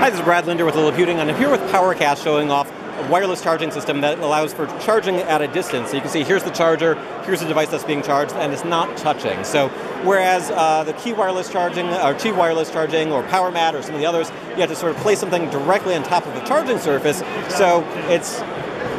Hi, this is Brad Linder with Liliputing, and I'm here with PowerCast showing off a wireless charging system that allows for charging at a distance. So you can see here's the charger, here's the device that's being charged, and it's not touching. So whereas uh, the Qi wireless charging, or Qi wireless charging, or PowerMat, or some of the others, you have to sort of place something directly on top of the charging surface. So it's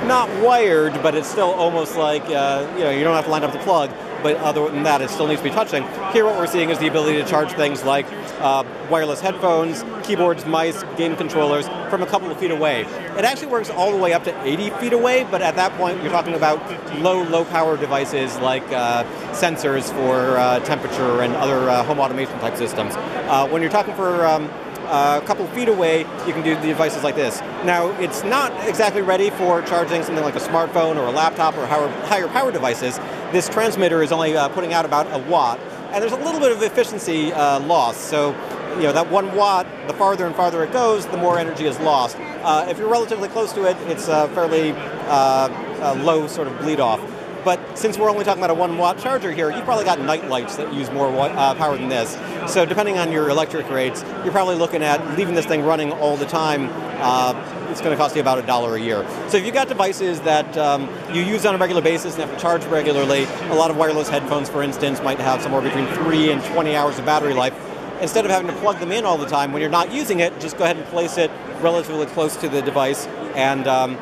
not wired, but it's still almost like uh, you know you don't have to line up the plug but other than that, it still needs to be touching. Here, what we're seeing is the ability to charge things like uh, wireless headphones, keyboards, mice, game controllers from a couple of feet away. It actually works all the way up to 80 feet away, but at that point, you're talking about low, low power devices like uh, sensors for uh, temperature and other uh, home automation type systems. Uh, when you're talking for um, a couple feet away, you can do the devices like this. Now, it's not exactly ready for charging something like a smartphone or a laptop or higher power devices. This transmitter is only uh, putting out about a watt, and there's a little bit of efficiency uh, loss. So, you know, that one watt, the farther and farther it goes, the more energy is lost. Uh, if you're relatively close to it, it's a fairly uh, low sort of bleed off. But since we're only talking about a one watt charger here, you've probably got night lights that use more uh, power than this. So depending on your electric rates, you're probably looking at leaving this thing running all the time. Uh, it's going to cost you about a dollar a year. So if you've got devices that um, you use on a regular basis and have to charge regularly, a lot of wireless headphones, for instance, might have somewhere between 3 and 20 hours of battery life. Instead of having to plug them in all the time, when you're not using it, just go ahead and place it relatively close to the device and um,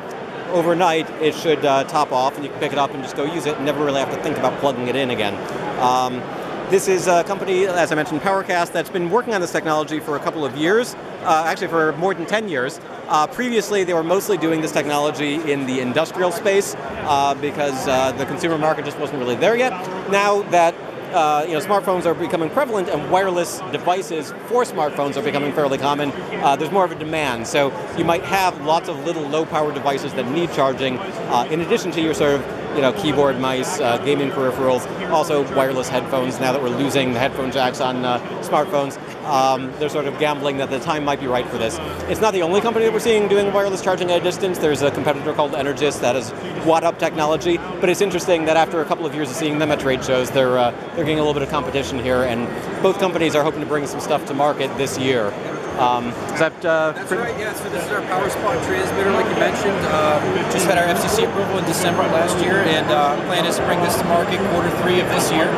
overnight it should uh, top off and you can pick it up and just go use it and never really have to think about plugging it in again. Um, this is a company, as I mentioned, PowerCast, that's been working on this technology for a couple of years, uh, actually for more than 10 years. Uh, previously, they were mostly doing this technology in the industrial space uh, because uh, the consumer market just wasn't really there yet. Now that uh, you know, smartphones are becoming prevalent and wireless devices for smartphones are becoming fairly common, uh, there's more of a demand. So you might have lots of little low power devices that need charging uh, in addition to your sort of you know, keyboard, mice, uh, gaming peripherals, also wireless headphones. Now that we're losing the headphone jacks on uh, smartphones, um, they're sort of gambling that the time might be right for this. It's not the only company that we're seeing doing wireless charging at a distance. There's a competitor called Energous that is WattUp technology, but it's interesting that after a couple of years of seeing them at trade shows, they're, uh, they're getting a little bit of competition here, and both companies are hoping to bring some stuff to market this year. Um, is that uh, That's right, yeah. So this is our PowerSpot transmitter, like you mentioned. Um, just had our FCC approval in December last year, and uh, plan is to bring this to market quarter three of this year.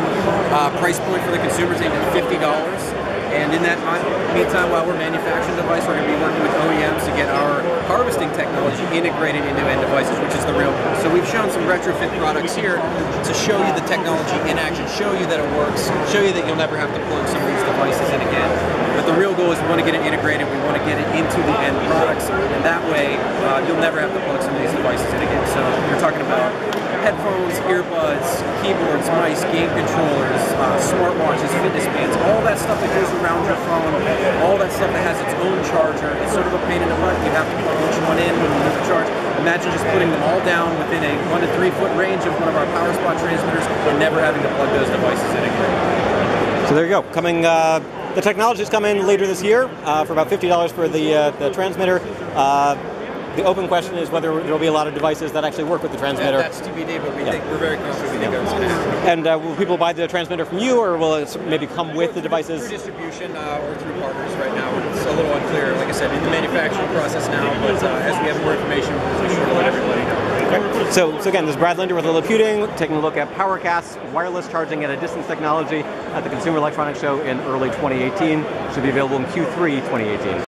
Uh, price point for the consumers aimed at $50. And in that meantime, while we're manufacturing the device, we're going to be working with OEMs to get our harvesting technology integrated into end devices, which is the real goal. So we've shown some retrofit products here to show you the technology in action, show you that it works, show you that you'll never have to plug some of these devices in again. But the real goal is we want to get it integrated, we want to get it into the end products, and that way uh, you'll never have to plug some of these devices in again. So you're talking about headphones, earbuds, keyboards, mice, game controllers, uh, smartwatches, fitness bands, all that stuff that goes around your phone, all that stuff that has its own charger. It's sort of a pain in the butt. You have to plug each one in need to charge. Imagine just putting them all down within a one to three foot range of one of our PowerSpot transmitters and never having to plug those devices in again. So there you go. Coming uh the technology is coming later this year uh, for about $50 for the, uh, the transmitter. The open question is whether there will be a lot of devices that actually work with the transmitter. Yeah, that's TBD, but we yeah. think we're very confident we think that's going to happen. And uh, will people buy the transmitter from you, or will it maybe come with the devices? Through distribution uh, or through partners right now. It's a little unclear. Like I said, in the manufacturing process now, but uh, as we have more information, we'll be sure to let everybody know. So, so again, this is Brad Linder with Liliputing, taking a look at PowerCast wireless charging at a distance technology at the Consumer Electronics Show in early 2018. Should be available in Q3 2018.